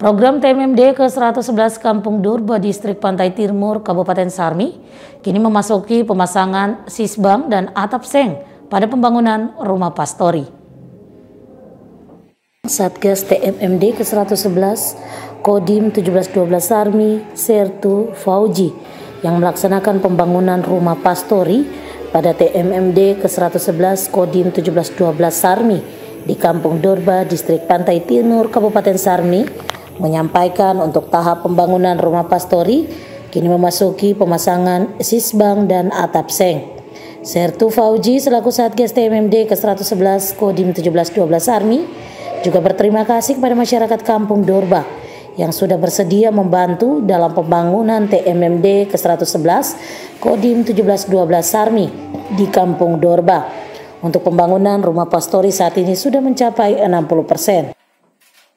Program TMMD ke-111 Kampung Durba Distrik Pantai Timur Kabupaten Sarmi kini memasuki pemasangan sisbang dan atap seng pada pembangunan rumah pastori. Satgas TMMD ke-111 Kodim 1712 Sarmi Sertu Fauji yang melaksanakan pembangunan rumah pastori pada TMMD ke-111 Kodim 1712 Sarmi di Kampung Durba Distrik Pantai Timur Kabupaten Sarmi menyampaikan untuk tahap pembangunan rumah pastori kini memasuki pemasangan sisbang dan atap seng. Sertu Fauji selaku Satgas TMMD ke-111 Kodim 1712 Army juga berterima kasih kepada masyarakat Kampung Dorba yang sudah bersedia membantu dalam pembangunan TMMD ke-111 Kodim 1712 Army di Kampung Dorba. Untuk pembangunan rumah pastori saat ini sudah mencapai 60 persen.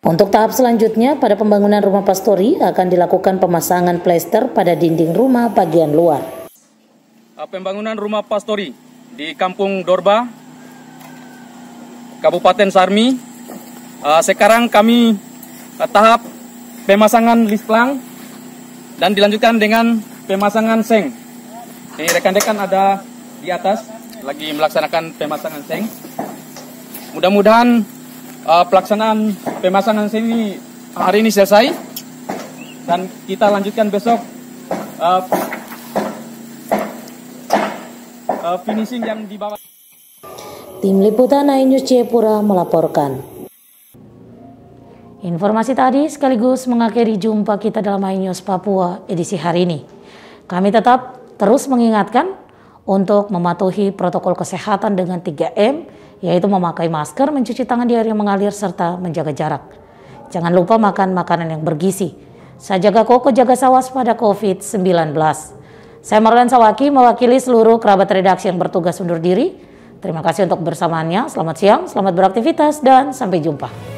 Untuk tahap selanjutnya, pada pembangunan rumah pastori akan dilakukan pemasangan plester pada dinding rumah bagian luar. Uh, pembangunan rumah pastori di Kampung Dorba, Kabupaten Sarmi. Uh, sekarang kami uh, tahap pemasangan lisplang dan dilanjutkan dengan pemasangan seng. Ini rekan-rekan ada di atas lagi melaksanakan pemasangan seng. Mudah-mudahan uh, pelaksanaan pemasangan sini hari ini selesai dan kita lanjutkan besok uh, uh, finishing yang di bawah. Tim Liputan News Jayapura melaporkan. Informasi tadi sekaligus mengakhiri jumpa kita dalam News Papua edisi hari ini. Kami tetap terus mengingatkan untuk mematuhi protokol kesehatan dengan 3M yaitu memakai masker, mencuci tangan di air yang mengalir, serta menjaga jarak. Jangan lupa makan makanan yang bergizi. Saya jaga koko, jaga sawas pada COVID-19. Saya Marlan Sawaki mewakili seluruh kerabat redaksi yang bertugas undur diri. Terima kasih untuk bersamaannya. Selamat siang, selamat beraktivitas, dan sampai jumpa.